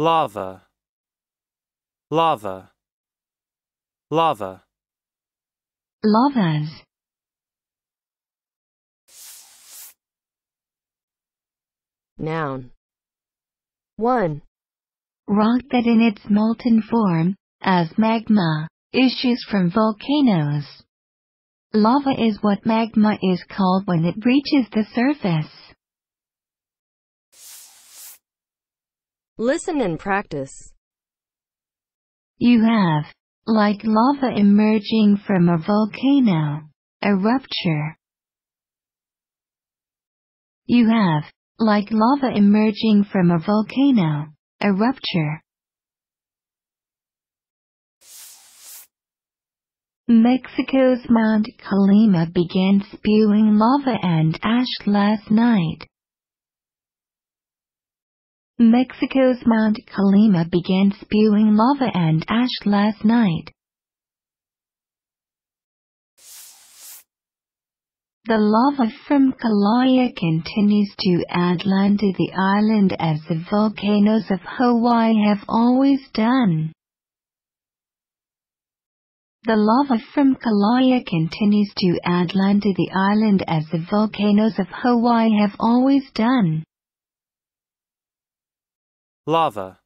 lava, lava, lava, lavas, Noun. 1. rock that in its molten form, as magma, issues from volcanoes. Lava is what magma is called when it reaches the surface. Listen and practice. You have, like lava emerging from a volcano, a rupture. You have, like lava emerging from a volcano, a rupture. Mexico's Mount Colima began spewing lava and ash last night. Mexico's Mount Colima began spewing lava and ash last night. The lava from Kilauea continues to add land to the island as the volcanoes of Hawaii have always done. The lava from Kilauea continues to add land to the island as the volcanoes of Hawaii have always done. Lava.